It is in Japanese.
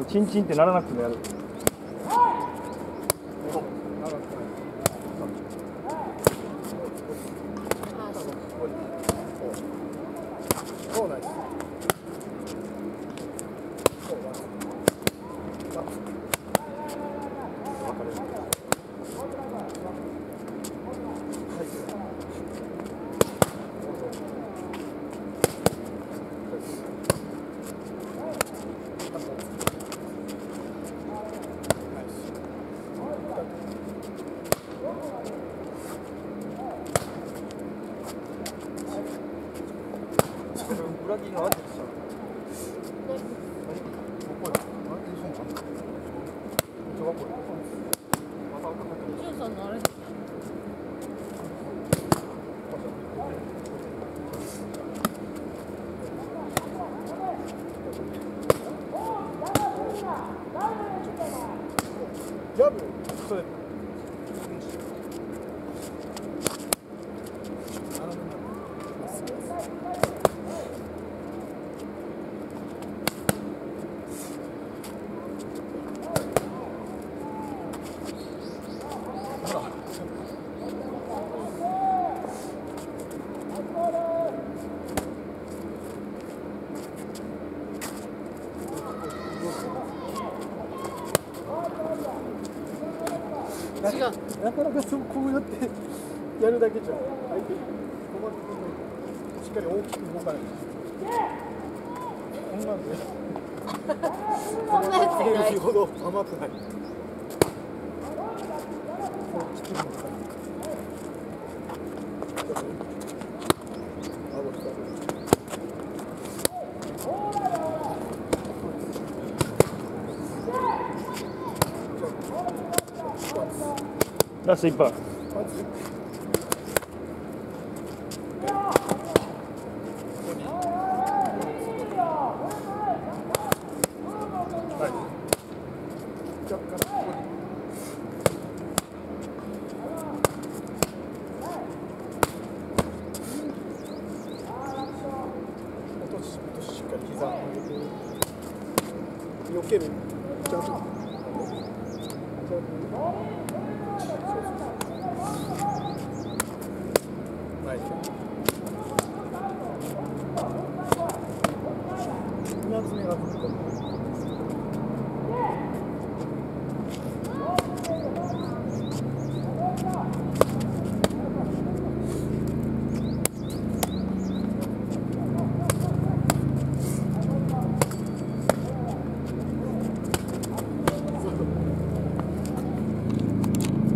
もうチンチンってならなくてもやる Thank you. なんです裏切りのアーティストジュンさんのあれジャブそれ違うなかなかそうこうやってやるだけじゃ相手困ってくないしっかり大きく動かないこんなんでそんなやついないほど甘くないこう来てるのかな顎下ラスト1分まずはい。若干落とし落としっかり膝上げて。避ける。Nice.